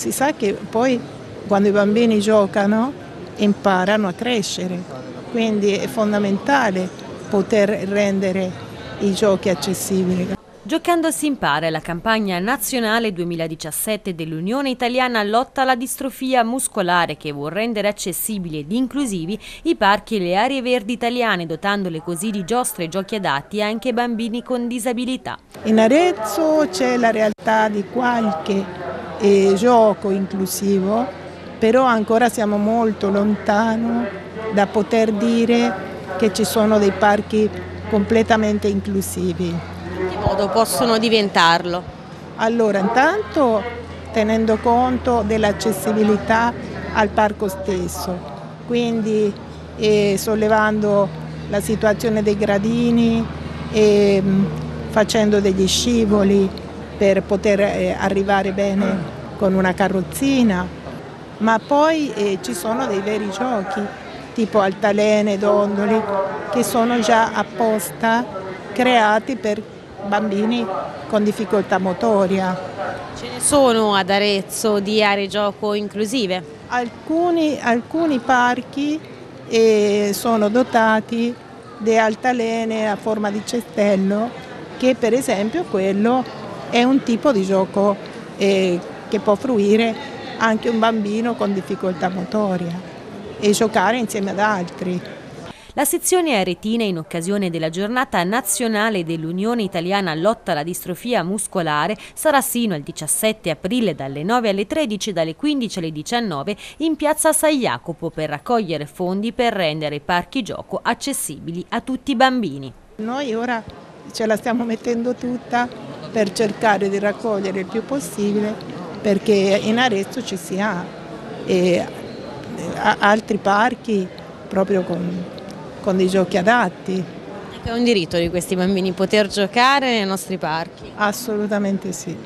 si sa che poi quando i bambini giocano imparano a crescere, quindi è fondamentale poter rendere i giochi accessibili. Giocando si impara la campagna nazionale 2017 dell'Unione Italiana lotta alla distrofia muscolare che vuol rendere accessibili ed inclusivi i parchi e le aree verdi italiane dotandole così di giostre e giochi adatti anche ai bambini con disabilità. In Arezzo c'è la realtà di qualche eh, gioco inclusivo, però ancora siamo molto lontano da poter dire che ci sono dei parchi completamente inclusivi che modo possono diventarlo? Allora, intanto tenendo conto dell'accessibilità al parco stesso, quindi eh, sollevando la situazione dei gradini e mh, facendo degli scivoli per poter eh, arrivare bene con una carrozzina, ma poi eh, ci sono dei veri giochi tipo altalene, dondoli, che sono già apposta creati per bambini con difficoltà motoria. Ce ne sono ad Arezzo di aree gioco inclusive? Alcuni, alcuni parchi eh, sono dotati di altalene a forma di cestello che per esempio quello è un tipo di gioco eh, che può fruire anche un bambino con difficoltà motoria e giocare insieme ad altri. La sezione aretina in occasione della giornata nazionale dell'Unione Italiana lotta alla distrofia muscolare sarà sino al 17 aprile dalle 9 alle 13 e dalle 15 alle 19 in piazza San Jacopo per raccogliere fondi per rendere i parchi gioco accessibili a tutti i bambini. Noi ora ce la stiamo mettendo tutta per cercare di raccogliere il più possibile perché in Arezzo ci sia e altri parchi proprio con con dei giochi adatti. È un diritto di questi bambini poter giocare nei nostri parchi? Assolutamente sì.